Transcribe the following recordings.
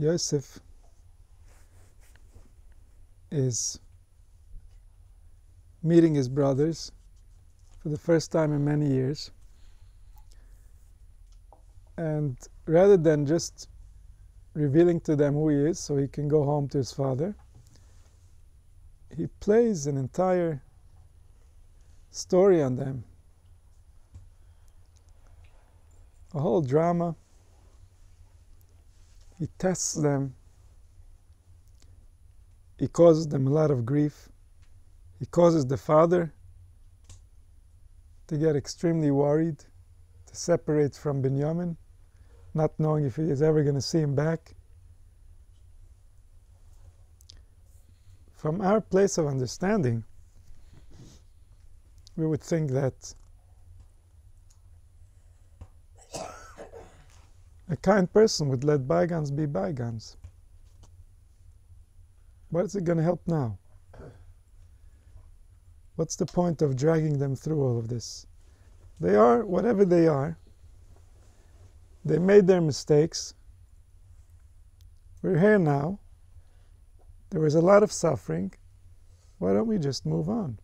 Yosef is meeting his brothers for the first time in many years. And rather than just revealing to them who he is so he can go home to his father, he plays an entire story on them. A whole drama. He tests them. He causes them a lot of grief. He causes the father to get extremely worried, to separate from Binyamin, not knowing if he is ever going to see him back. From our place of understanding, we would think that a kind person would let bygones be bygones. What is it going to help now? What's the point of dragging them through all of this? They are whatever they are. They made their mistakes. We're here now. There was a lot of suffering. Why don't we just move on?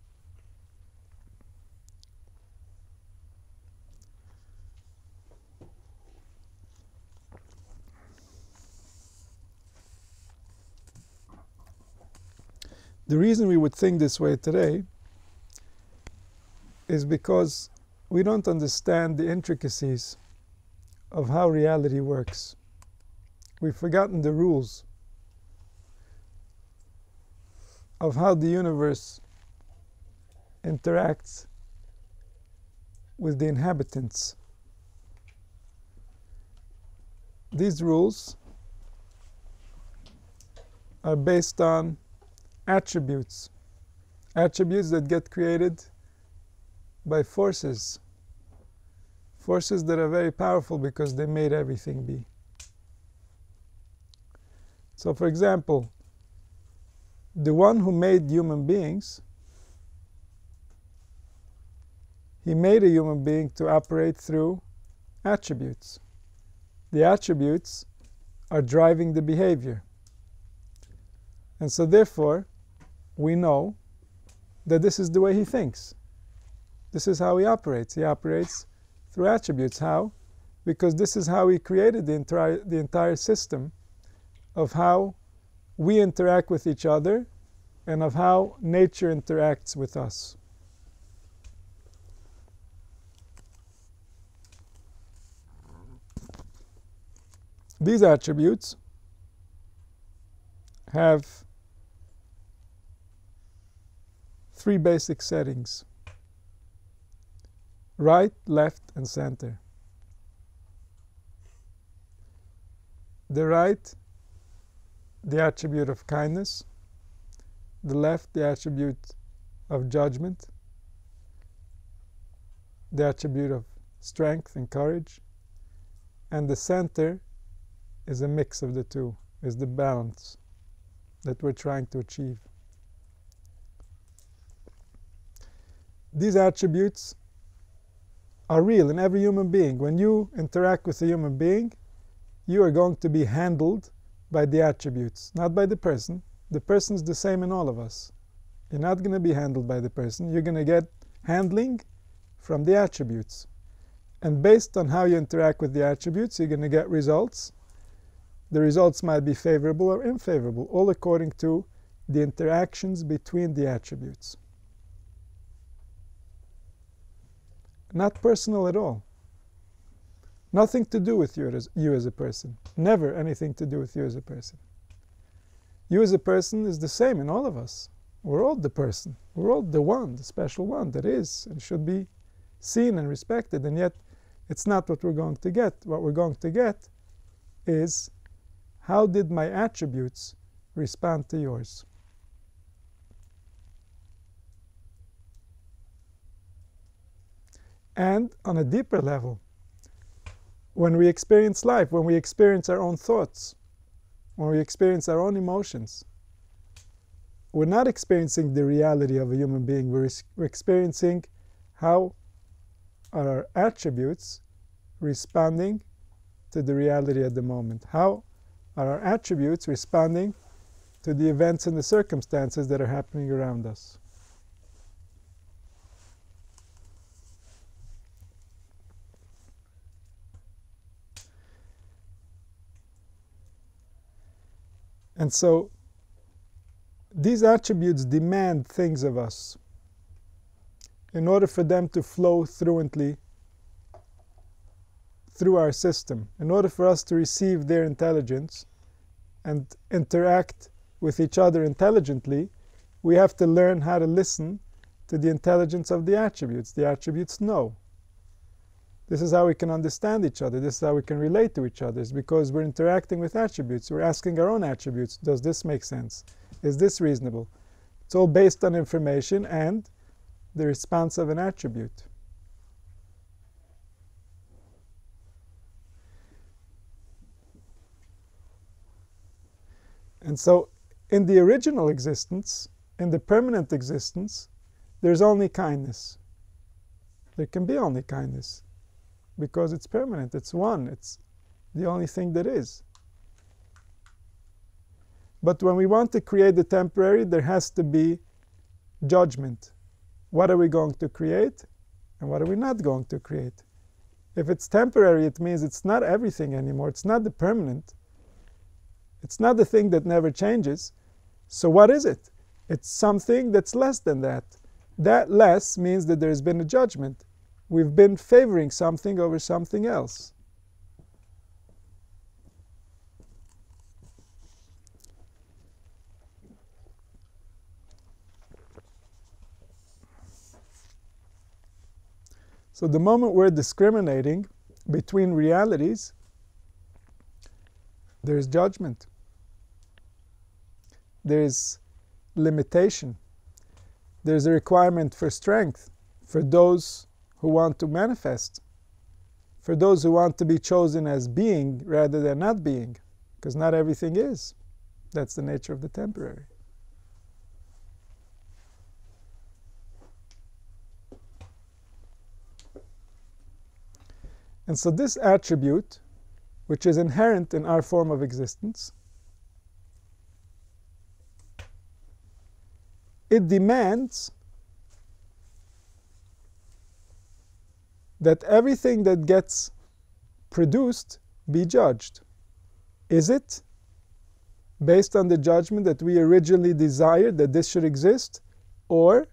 The reason we would think this way today is because we don't understand the intricacies of how reality works. We've forgotten the rules of how the universe interacts with the inhabitants. These rules are based on attributes, attributes that get created by forces. Forces that are very powerful because they made everything be. So, for example, the one who made human beings, he made a human being to operate through attributes. The attributes are driving the behavior. And so, therefore, we know that this is the way he thinks. This is how he operates. He operates through attributes. How? Because this is how he created the entire, the entire system of how we interact with each other and of how nature interacts with us. These attributes have three basic settings right, left, and center. The right, the attribute of kindness, the left, the attribute of judgment, the attribute of strength and courage, and the center is a mix of the two, is the balance that we're trying to achieve. These attributes are real in every human being. When you interact with a human being, you are going to be handled by the attributes, not by the person. The person is the same in all of us. You're not going to be handled by the person. You're going to get handling from the attributes. And based on how you interact with the attributes, you're going to get results. The results might be favorable or unfavorable, all according to the interactions between the attributes. Not personal at all. Nothing to do with you as, you as a person. Never anything to do with you as a person. You as a person is the same in all of us. We're all the person. We're all the one, the special one that is and should be seen and respected. And yet, it's not what we're going to get. What we're going to get is how did my attributes respond to yours? And on a deeper level, when we experience life, when we experience our own thoughts, when we experience our own emotions, we're not experiencing the reality of a human being. We're, we're experiencing how our attributes responding to the reality at the moment. How are our attributes responding to the events and the circumstances that are happening around us. And so these attributes demand things of us in order for them to flow fluently through our system. In order for us to receive their intelligence and interact with each other intelligently, we have to learn how to listen to the intelligence of the attributes. The attributes know. This is how we can understand each other. This is how we can relate to each other. It's because we're interacting with attributes. We're asking our own attributes. Does this make sense? Is this reasonable? It's all based on information and the response of an attribute. And so, in the original existence, in the permanent existence, there's only kindness. There can be only kindness because it's permanent, it's one, it's the only thing that is. But when we want to create the temporary, there has to be judgment. What are we going to create and what are we not going to create? If it's temporary, it means it's not everything anymore. It's not the permanent. It's not the thing that never changes. So what is it? It's something that's less than that. That less means that there's been a judgment. We've been favoring something over something else. So the moment we're discriminating between realities, there's judgment. There's limitation. There's a requirement for strength for those who want to manifest, for those who want to be chosen as being rather than not being, because not everything is. That's the nature of the temporary. And so this attribute, which is inherent in our form of existence, it demands that everything that gets produced be judged. Is it based on the judgment that we originally desired that this should exist? Or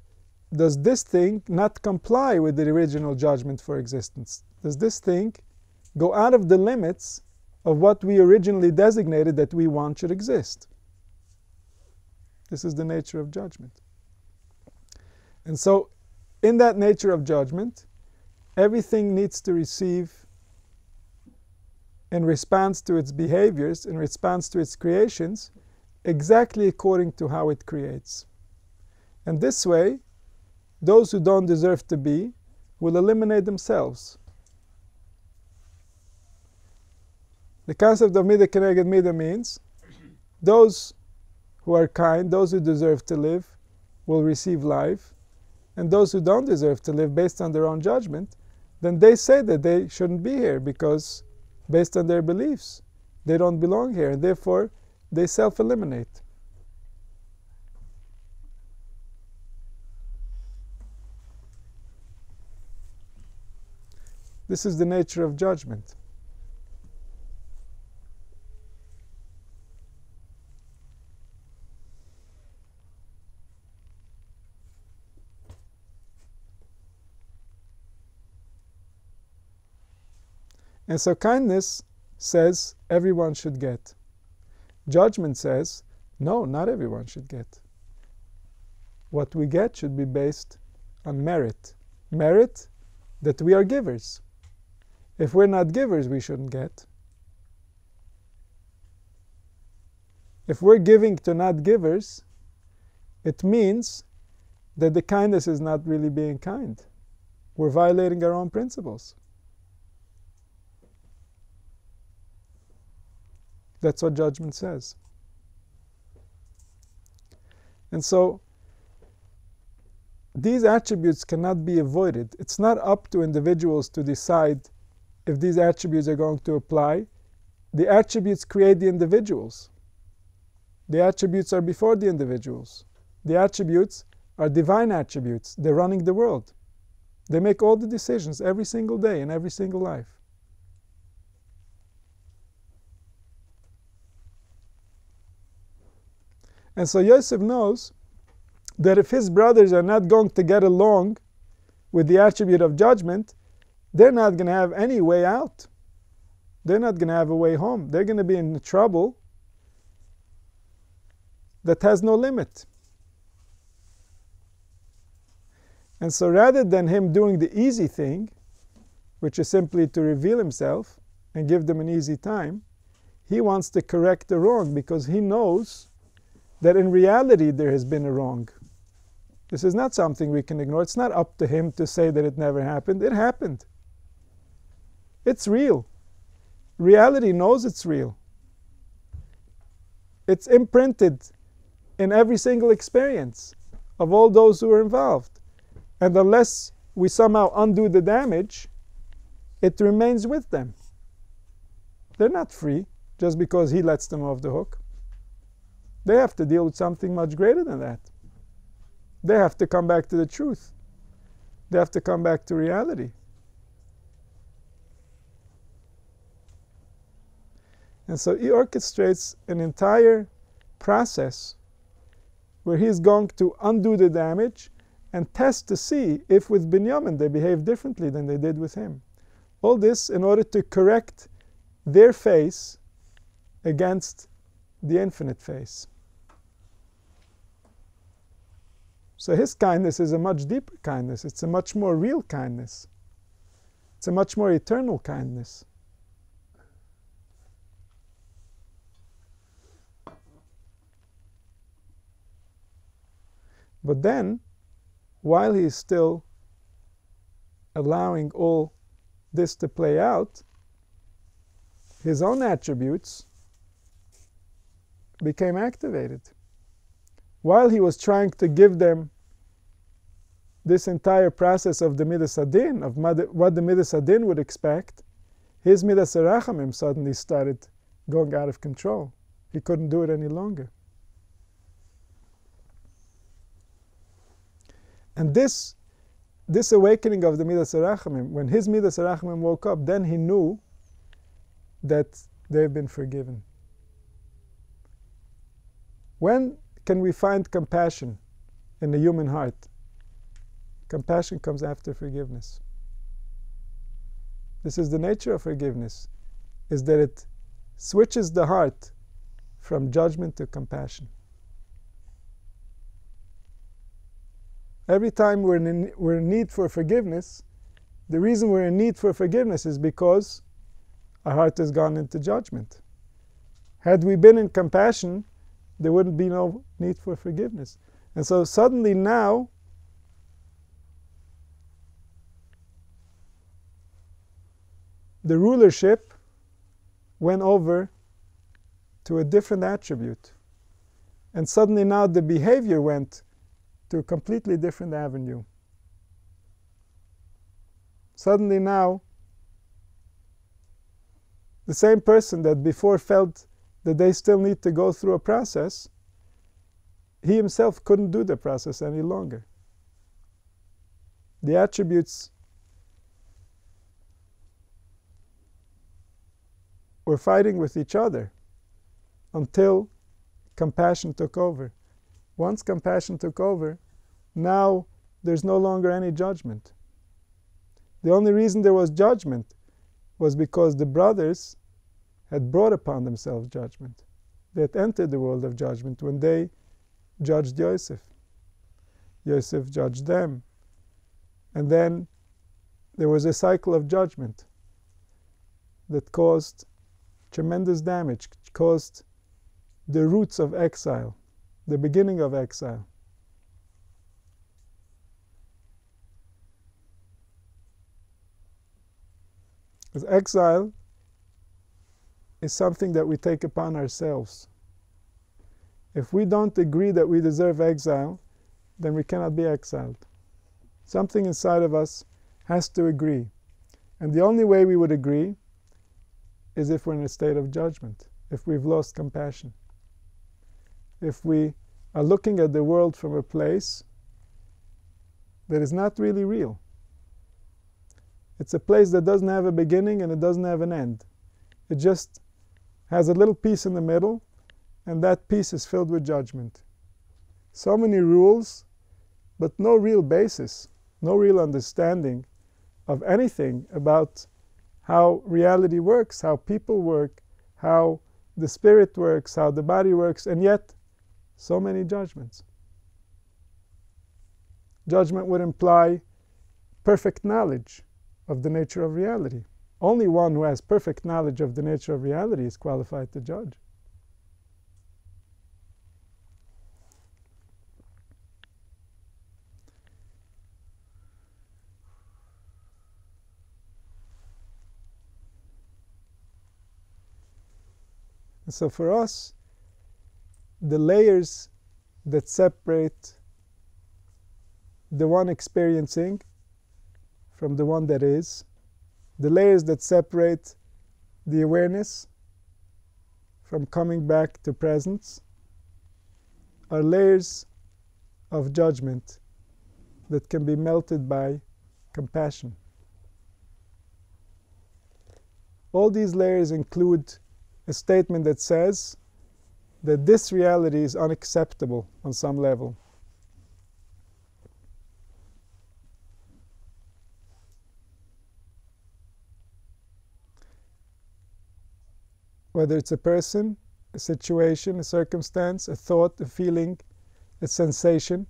does this thing not comply with the original judgment for existence? does this thing go out of the limits of what we originally designated that we want should exist? This is the nature of judgment. And so, in that nature of judgment, everything needs to receive, in response to its behaviors, in response to its creations, exactly according to how it creates. And this way, those who don't deserve to be will eliminate themselves. The concept of Mida Keneged Mida means those who are kind, those who deserve to live, will receive life, and those who don't deserve to live based on their own judgment, then they say that they shouldn't be here because, based on their beliefs, they don't belong here, and therefore they self eliminate. This is the nature of judgment. And so kindness says everyone should get. Judgment says, no, not everyone should get. What we get should be based on merit. Merit that we are givers. If we're not givers, we shouldn't get. If we're giving to not givers, it means that the kindness is not really being kind. We're violating our own principles. That's what judgment says. And so these attributes cannot be avoided. It's not up to individuals to decide if these attributes are going to apply the attributes create the individuals. The attributes are before the individuals. The attributes are divine attributes. They're running the world. They make all the decisions every single day in every single life. And so Yosef knows that if his brothers are not going to get along with the attribute of judgment, they're not going to have any way out. They're not going to have a way home. They're going to be in trouble that has no limit. And so rather than him doing the easy thing, which is simply to reveal himself and give them an easy time, he wants to correct the wrong because he knows that in reality there has been a wrong. This is not something we can ignore. It's not up to him to say that it never happened. It happened. It's real. Reality knows it's real. It's imprinted in every single experience of all those who are involved. And unless we somehow undo the damage, it remains with them. They're not free just because he lets them off the hook. They have to deal with something much greater than that. They have to come back to the truth. They have to come back to reality. And so he orchestrates an entire process where he's going to undo the damage and test to see if with Binyamin they behave differently than they did with him. All this in order to correct their face against the infinite face. So his kindness is a much deeper kindness. It's a much more real kindness. It's a much more eternal kindness. But then, while he is still allowing all this to play out, his own attributes became activated. While he was trying to give them this entire process of the Midas HaDin, of what the Midas HaDin would expect, his Midas Rachamim suddenly started going out of control. He couldn't do it any longer. And this, this awakening of the Midas Rachamim, when his Midas Rachamim woke up, then he knew that they've been forgiven. When can we find compassion in the human heart? Compassion comes after forgiveness. This is the nature of forgiveness, is that it switches the heart from judgment to compassion. Every time we're in, we're in need for forgiveness, the reason we're in need for forgiveness is because our heart has gone into judgment. Had we been in compassion, there wouldn't be no need for forgiveness. And so suddenly now, the rulership went over to a different attribute. And suddenly now the behavior went to a completely different avenue. Suddenly now, the same person that before felt that they still need to go through a process, he himself couldn't do the process any longer. The attributes were fighting with each other until compassion took over. Once compassion took over, now there's no longer any judgment. The only reason there was judgment was because the brothers had brought upon themselves judgment. They had entered the world of judgment when they judged Yosef. Yosef judged them. And then there was a cycle of judgment that caused tremendous damage, caused the roots of exile, the beginning of exile. Because exile is something that we take upon ourselves. If we don't agree that we deserve exile, then we cannot be exiled. Something inside of us has to agree. And the only way we would agree is if we're in a state of judgment, if we've lost compassion. If we are looking at the world from a place that is not really real. It's a place that doesn't have a beginning and it doesn't have an end. It just has a little piece in the middle, and that piece is filled with judgment. So many rules, but no real basis, no real understanding of anything about how reality works, how people work, how the spirit works, how the body works, and yet so many judgments. Judgment would imply perfect knowledge of the nature of reality. Only one who has perfect knowledge of the nature of reality is qualified to judge. So for us, the layers that separate the one experiencing from the one that is, the layers that separate the awareness from coming back to presence, are layers of judgment that can be melted by compassion. All these layers include a statement that says that this reality is unacceptable on some level. Whether it's a person, a situation, a circumstance, a thought, a feeling, a sensation,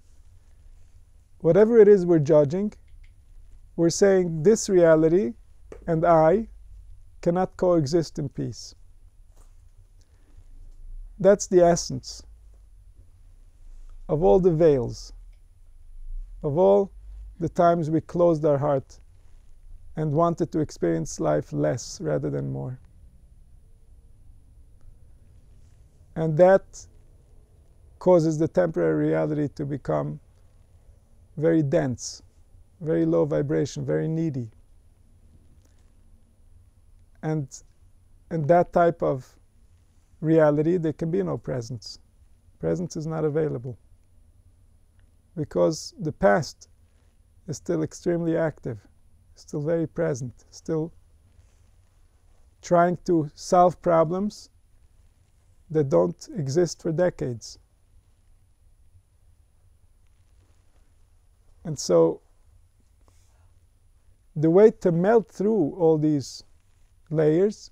whatever it is we're judging, we're saying this reality and I cannot coexist in peace. That's the essence of all the veils, of all the times we closed our heart and wanted to experience life less rather than more. And that causes the temporary reality to become very dense, very low vibration, very needy. And, and that type of reality, there can be no presence. Presence is not available because the past is still extremely active, still very present, still trying to solve problems that don't exist for decades. And so the way to melt through all these layers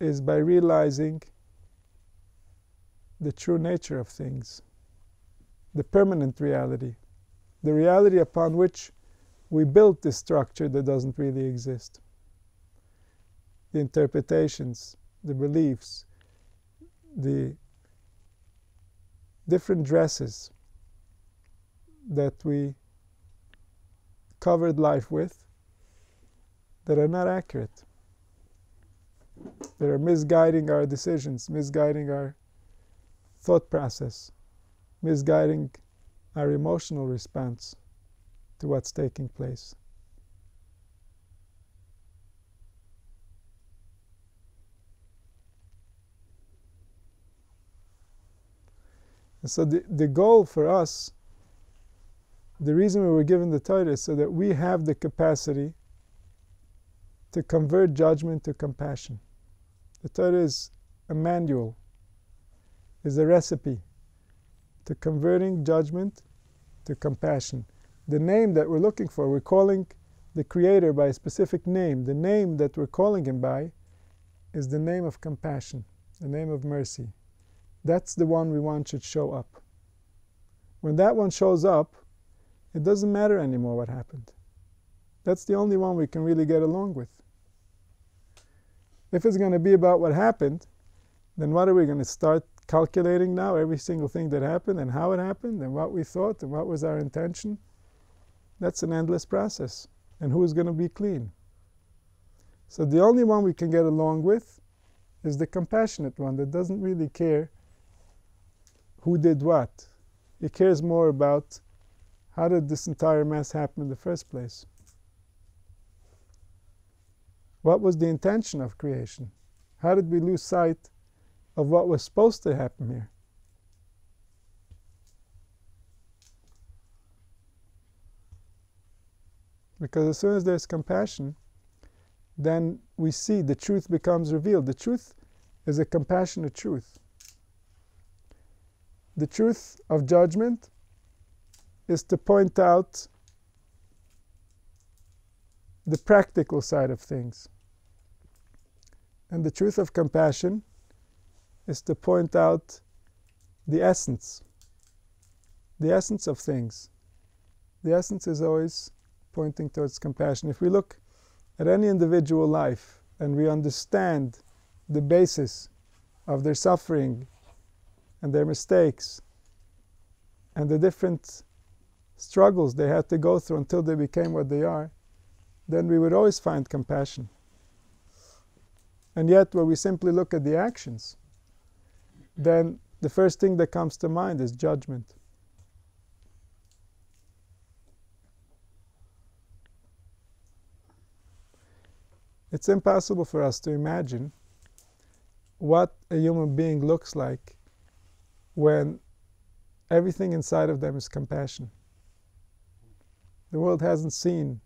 is by realizing the true nature of things, the permanent reality, the reality upon which we built this structure that doesn't really exist. The interpretations, the beliefs, the different dresses that we covered life with that are not accurate that are misguiding our decisions, misguiding our thought process, misguiding our emotional response to what's taking place. And so the, the goal for us, the reason we were given the Torah is so that we have the capacity to convert judgment to compassion. The Torah is a manual, is a recipe to converting judgment to compassion. The name that we're looking for, we're calling the Creator by a specific name. The name that we're calling Him by is the name of compassion, the name of mercy. That's the one we want should show up. When that one shows up, it doesn't matter anymore what happened. That's the only one we can really get along with. If it's going to be about what happened, then what are we going to start calculating now? Every single thing that happened and how it happened and what we thought and what was our intention? That's an endless process. And who's going to be clean? So the only one we can get along with is the compassionate one that doesn't really care who did what. He cares more about how did this entire mess happen in the first place. What was the intention of creation? How did we lose sight of what was supposed to happen here? Because as soon as there's compassion, then we see the truth becomes revealed. The truth is a compassionate truth. The truth of judgment is to point out the practical side of things. And the truth of compassion is to point out the essence, the essence of things. The essence is always pointing towards compassion. If we look at any individual life and we understand the basis of their suffering and their mistakes and the different struggles they had to go through until they became what they are, then we would always find compassion. And yet, when we simply look at the actions, then the first thing that comes to mind is judgment. It's impossible for us to imagine what a human being looks like when everything inside of them is compassion. The world hasn't seen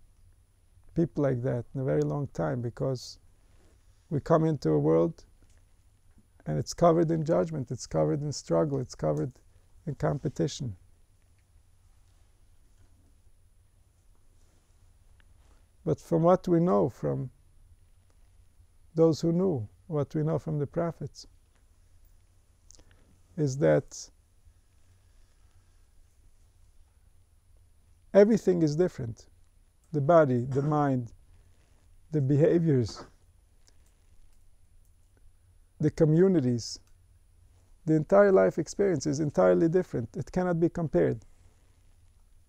people like that in a very long time because we come into a world and it's covered in judgment, it's covered in struggle, it's covered in competition. But from what we know from those who knew, what we know from the prophets, is that everything is different the body, the mind, the behaviors, the communities. The entire life experience is entirely different. It cannot be compared.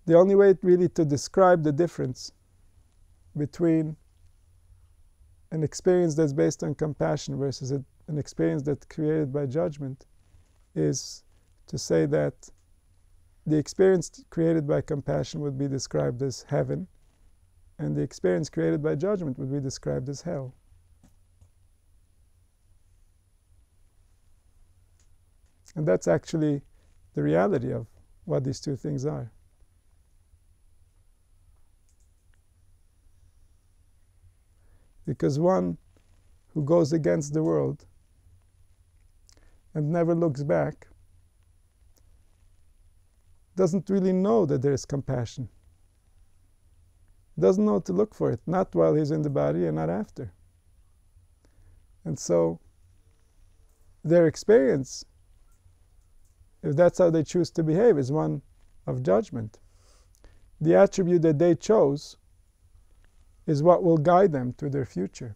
The only way really to describe the difference between an experience that's based on compassion versus a, an experience that's created by judgment is to say that the experience created by compassion would be described as heaven, and the experience created by judgment would be described as hell. And that's actually the reality of what these two things are. Because one who goes against the world and never looks back doesn't really know that there is compassion doesn't know to look for it, not while he's in the body and not after. And so their experience, if that's how they choose to behave, is one of judgment. The attribute that they chose is what will guide them to their future.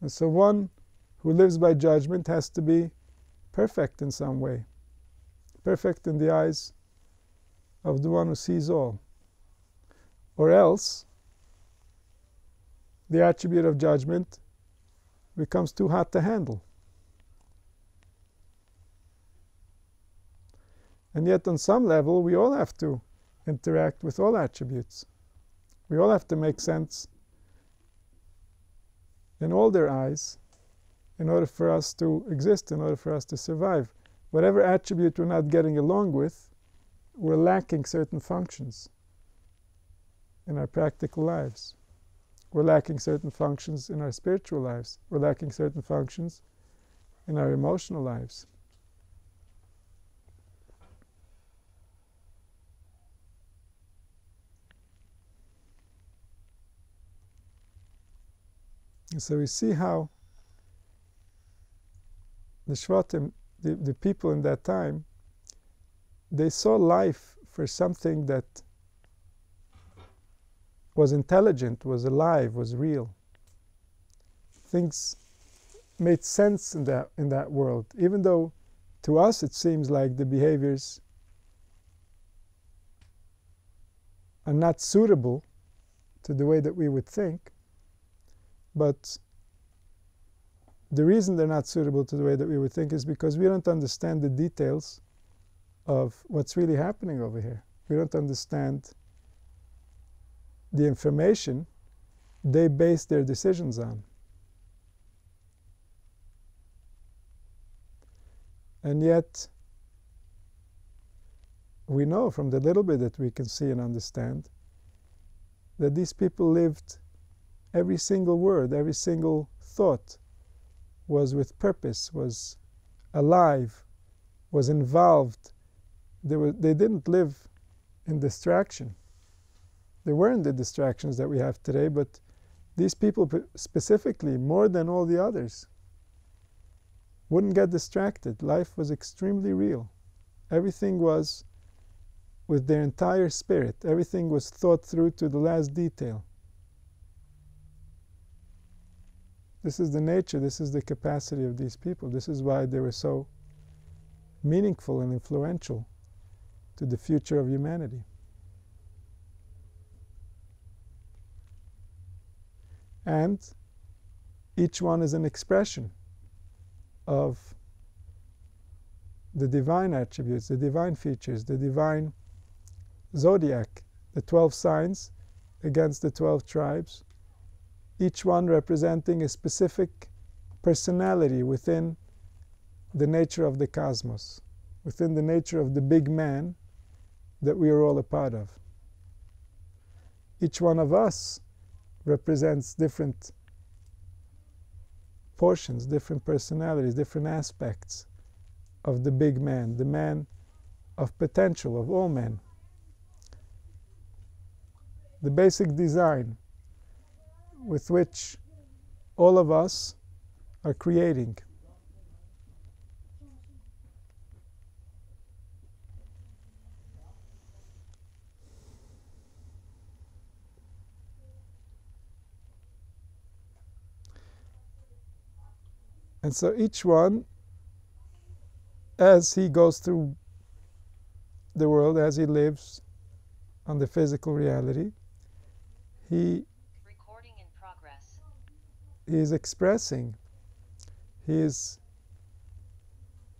And so one who lives by judgment has to be perfect in some way, perfect in the eyes of the one who sees all. Or else, the attribute of judgment becomes too hot to handle. And yet, on some level, we all have to interact with all attributes. We all have to make sense in all their eyes in order for us to exist, in order for us to survive. Whatever attribute we're not getting along with, we're lacking certain functions in our practical lives. We're lacking certain functions in our spiritual lives. We're lacking certain functions in our emotional lives. And so we see how the Shvatim, the, the people in that time, they saw life for something that was intelligent, was alive, was real. Things made sense in that in that world, even though to us it seems like the behaviors are not suitable to the way that we would think. But the reason they're not suitable to the way that we would think is because we don't understand the details of what's really happening over here. We don't understand the information they base their decisions on. And yet, we know from the little bit that we can see and understand that these people lived every single word, every single thought was with purpose, was alive, was involved. They, were, they didn't live in distraction. They weren't the distractions that we have today, but these people specifically, more than all the others, wouldn't get distracted. Life was extremely real. Everything was with their entire spirit. Everything was thought through to the last detail. This is the nature, this is the capacity of these people. This is why they were so meaningful and influential to the future of humanity. And each one is an expression of the divine attributes, the divine features, the divine zodiac, the 12 signs against the 12 tribes, each one representing a specific personality within the nature of the cosmos, within the nature of the big man that we are all a part of. Each one of us represents different portions, different personalities, different aspects of the big man, the man of potential of all men. The basic design with which all of us are creating. And so each one, as he goes through the world, as he lives on the physical reality, he he is expressing, he is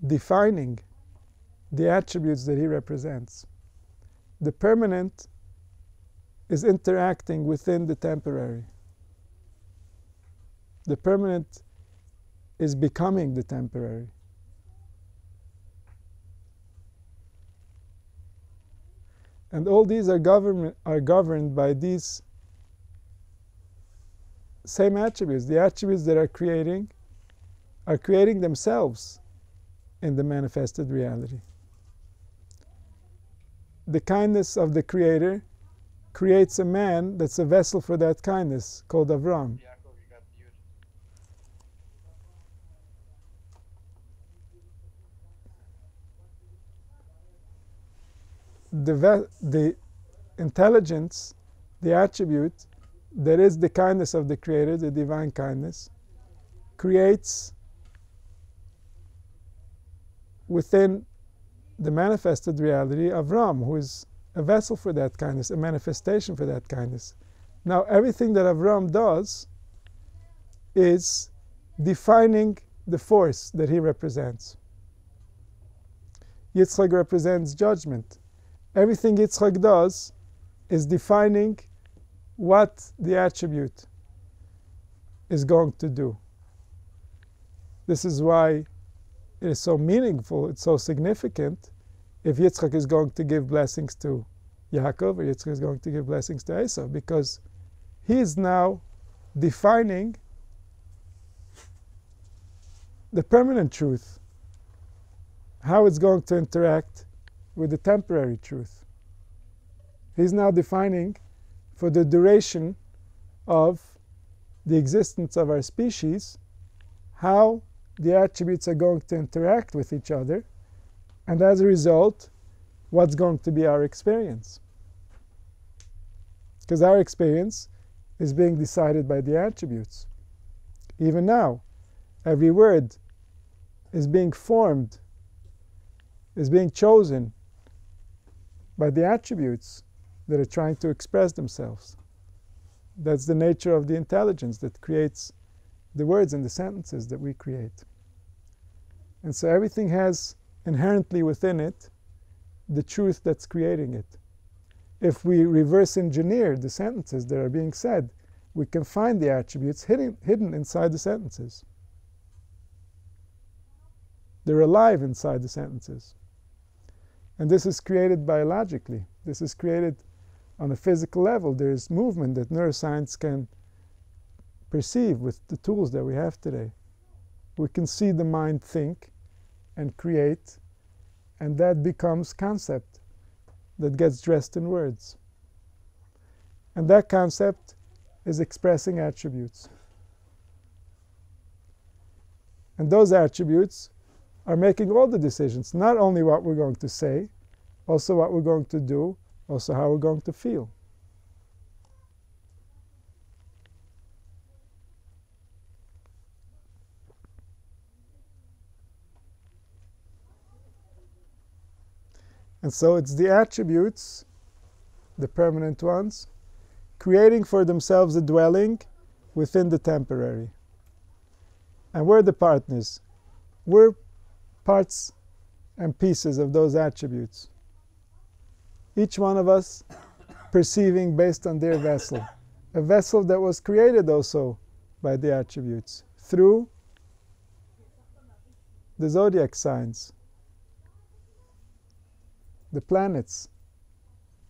defining the attributes that he represents. The permanent is interacting within the temporary. The permanent is becoming the temporary. And all these are, govern, are governed by these same attributes. The attributes that are creating are creating themselves in the manifested reality. The kindness of the Creator creates a man that's a vessel for that kindness called Avram. The, the intelligence, the attribute that is the kindness of the Creator, the divine kindness, creates within the manifested reality Avram, who is a vessel for that kindness, a manifestation for that kindness. Now, everything that Avram does is defining the force that he represents. Yitzchak represents judgment everything Yitzchak does is defining what the attribute is going to do. This is why it is so meaningful, it's so significant if Yitzchak is going to give blessings to Yaakov or Yitzchak is going to give blessings to Esau because he is now defining the permanent truth, how it's going to interact with the temporary truth. He's now defining for the duration of the existence of our species how the attributes are going to interact with each other, and as a result, what's going to be our experience. Because our experience is being decided by the attributes. Even now, every word is being formed, is being chosen by the attributes that are trying to express themselves. That's the nature of the intelligence that creates the words and the sentences that we create. And so everything has inherently within it the truth that's creating it. if we reverse engineer the sentences that are being said, we can find the attributes hidden, hidden inside the sentences. They're alive inside the sentences. And this is created biologically. This is created on a physical level. There is movement that neuroscience can perceive with the tools that we have today. We can see the mind think and create, and that becomes concept that gets dressed in words. And that concept is expressing attributes. And those attributes are making all the decisions, not only what we're going to say, also what we're going to do, also how we're going to feel. And so it's the attributes, the permanent ones, creating for themselves a dwelling within the temporary. And we're the partners. We're parts and pieces of those attributes. Each one of us perceiving based on their vessel. A vessel that was created also by the attributes through the zodiac signs the planets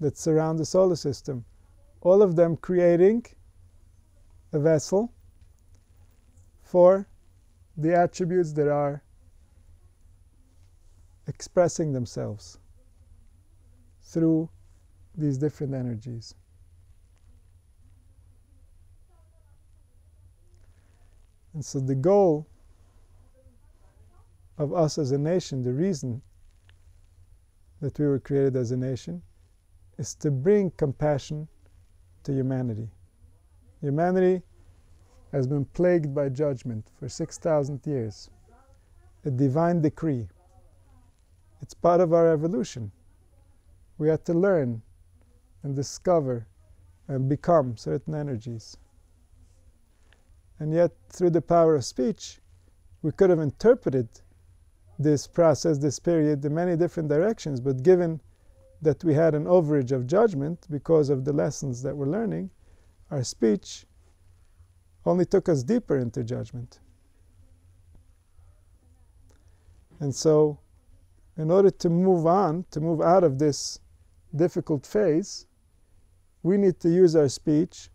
that surround the solar system, all of them creating a vessel for the attributes that are expressing themselves through these different energies. And so the goal of us as a nation, the reason that we were created as a nation is to bring compassion to humanity. Humanity has been plagued by judgment for 6,000 years, a divine decree. It's part of our evolution. We had to learn and discover and become certain energies. And yet, through the power of speech, we could have interpreted this process, this period, in many different directions. But given that we had an overage of judgment because of the lessons that we're learning, our speech only took us deeper into judgment. And so, in order to move on, to move out of this difficult phase, we need to use our speech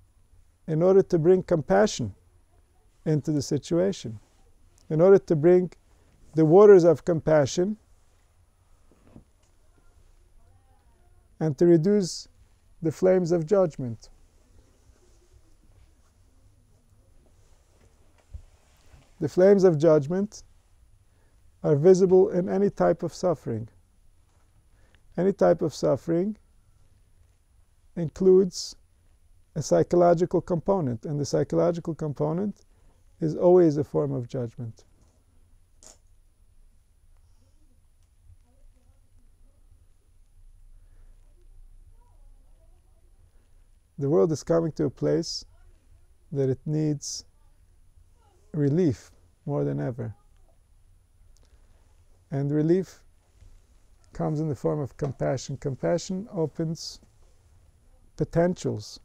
in order to bring compassion into the situation, in order to bring the waters of compassion and to reduce the flames of judgment. The flames of judgment are visible in any type of suffering. Any type of suffering includes a psychological component, and the psychological component is always a form of judgment. the world is coming to a place that it needs relief more than ever. And relief comes in the form of compassion. Compassion opens potentials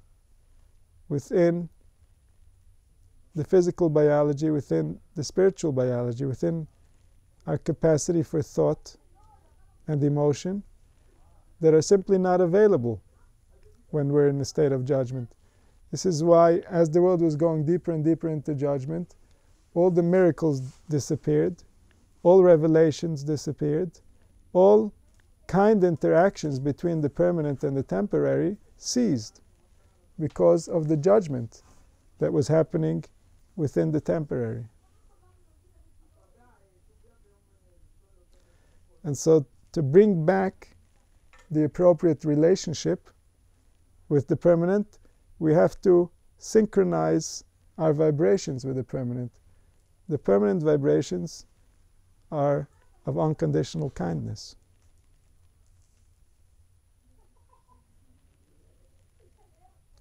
within the physical biology, within the spiritual biology, within our capacity for thought and emotion that are simply not available when we're in a state of judgment. This is why, as the world was going deeper and deeper into judgment, all the miracles disappeared, all revelations disappeared, all kind interactions between the permanent and the temporary ceased because of the judgment that was happening within the temporary. And so, to bring back the appropriate relationship with the permanent, we have to synchronize our vibrations with the permanent. The permanent vibrations are of unconditional kindness.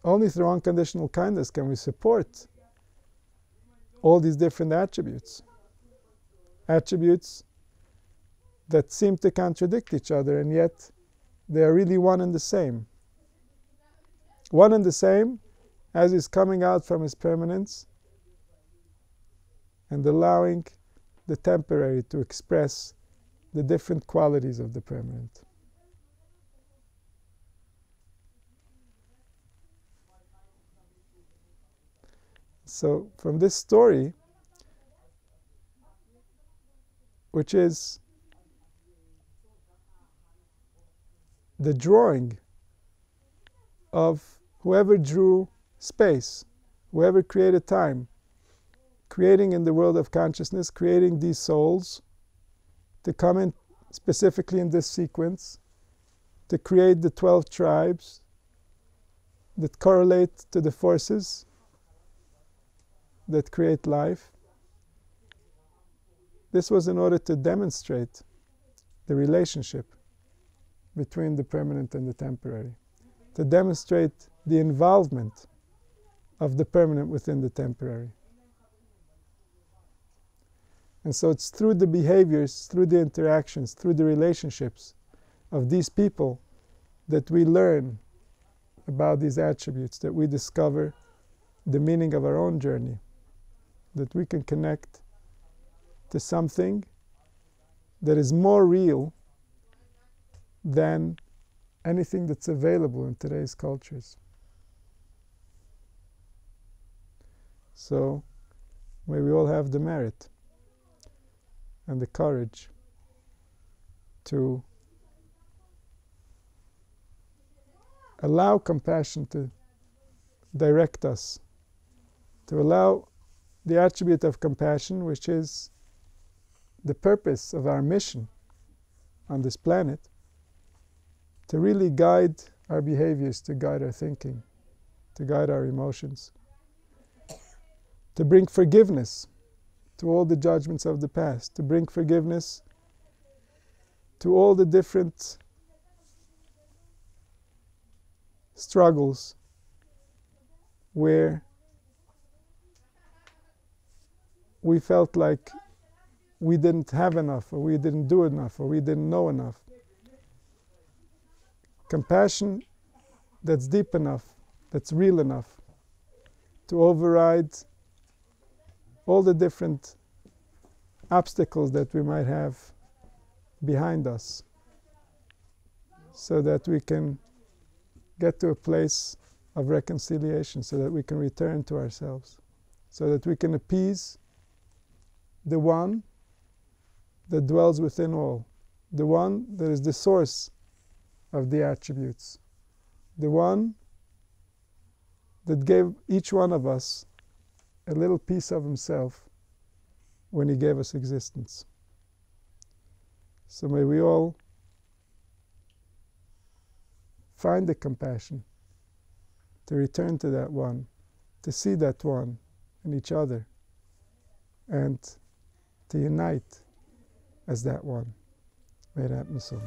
Only through unconditional kindness can we support all these different attributes. Attributes that seem to contradict each other, and yet they are really one and the same. one and the same as is coming out from his permanence and allowing the temporary to express the different qualities of the permanent. So, from this story, which is the drawing of whoever drew space, whoever created time, creating in the world of consciousness, creating these souls to come in specifically in this sequence, to create the 12 tribes that correlate to the forces that create life. This was in order to demonstrate the relationship between the permanent and the temporary, to demonstrate the involvement of the permanent within the temporary. And so it's through the behaviors, through the interactions, through the relationships of these people that we learn about these attributes, that we discover the meaning of our own journey, that we can connect to something that is more real than anything that's available in today's cultures. So, may we all have the merit and the courage to allow compassion to direct us, to allow the attribute of compassion, which is the purpose of our mission on this planet, to really guide our behaviors, to guide our thinking, to guide our emotions, to bring forgiveness to all the judgments of the past, to bring forgiveness to all the different struggles where we felt like we didn't have enough, or we didn't do enough, or we didn't know enough. Compassion that's deep enough, that's real enough to override all the different obstacles that we might have behind us so that we can get to a place of reconciliation, so that we can return to ourselves, so that we can appease the one that dwells within all, the one that is the source of the attributes, the one that gave each one of us a little piece of himself when he gave us existence. So may we all find the compassion to return to that one, to see that one in each other, and to unite as that one. May it happen soon.